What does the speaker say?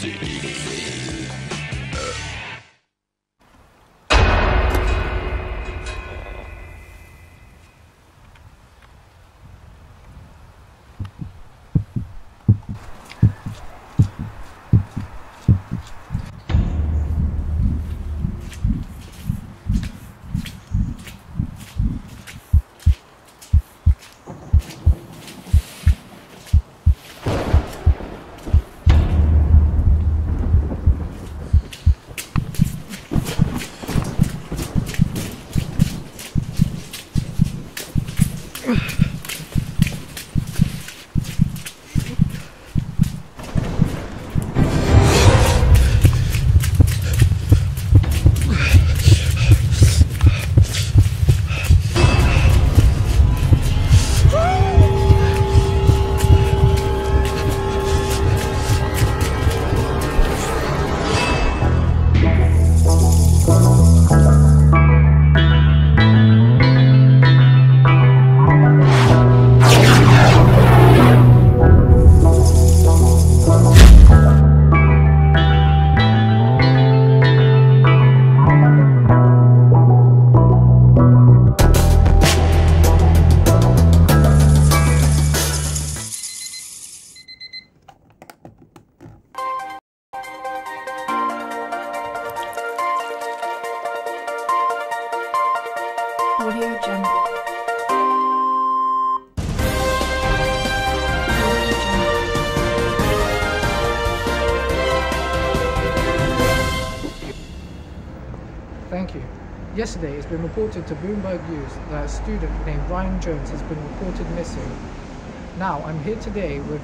see. Ugh. Audio Jungle. Thank you. Yesterday, it's been reported to Bloomberg News that a student named Ryan Jones has been reported missing. Now, I'm here today with